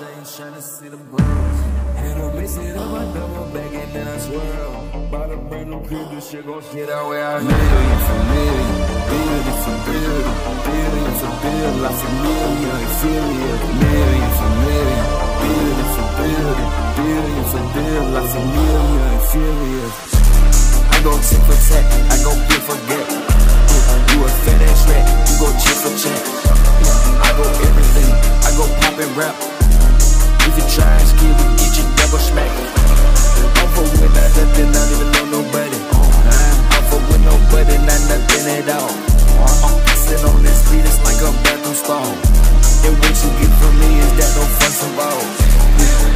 trying to see the girls. And I mix it up, I double back and then I swirl. Bought a brand new crib, this shit gon' shit out where I. Million for million, billion for billion, billion for billion, of million, affiliate. Million for million, billion for billion, billion for billion, of million, affiliate. I go tick for tack, I go get for get. You a FedEx rat, you go check for check. I go everything, I go pop and rap. If you try and skill, we get you double smack. I'm for with not nothing, not even know nobody. Uh-huh. I'm for with nobody, not nothing at all. Uh-huh. I'm pissing on this beat, it's like a bathroom stall. And what you get from me is that no some balls.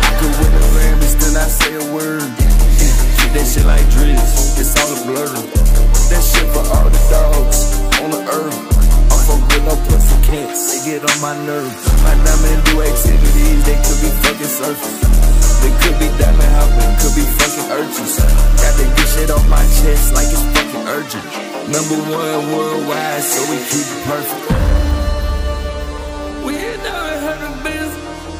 I could win a ram and still not say a word. Keep that shit like drizz, it's all a blur. That shit for all the dogs on the earth. I'm for good, no pussy cats, they get on my nerves. My diamond do activities, they could be fucking surfing. They could be diamond hopping, could be fucking urchins. Got to get shit off my chest like it's fucking urgent. Number one worldwide, so we keep it perfect. We ain't never heard of biz.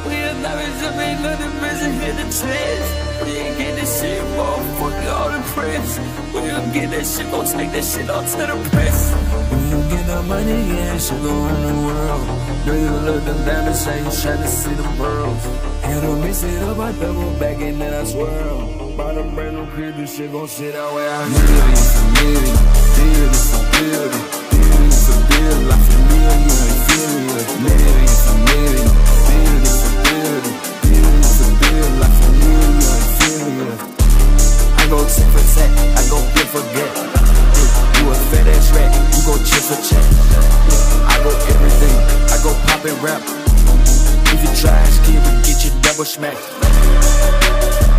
We ain't never just ain't nothing busy hit the chest. Get this shit, motherfucker, all the press. We gon' get that shit, gon' take that shit out to the press. When you get the money, yeah, shit go around the world. Girl, you look them diamonds, ain't trying to see the pearls. I mix it up, I double back and then I swirl. Bought a brand new crib, this shit gon' sit out where I Million go check. I go everything, I go pop and rap. If you try we get you double smack.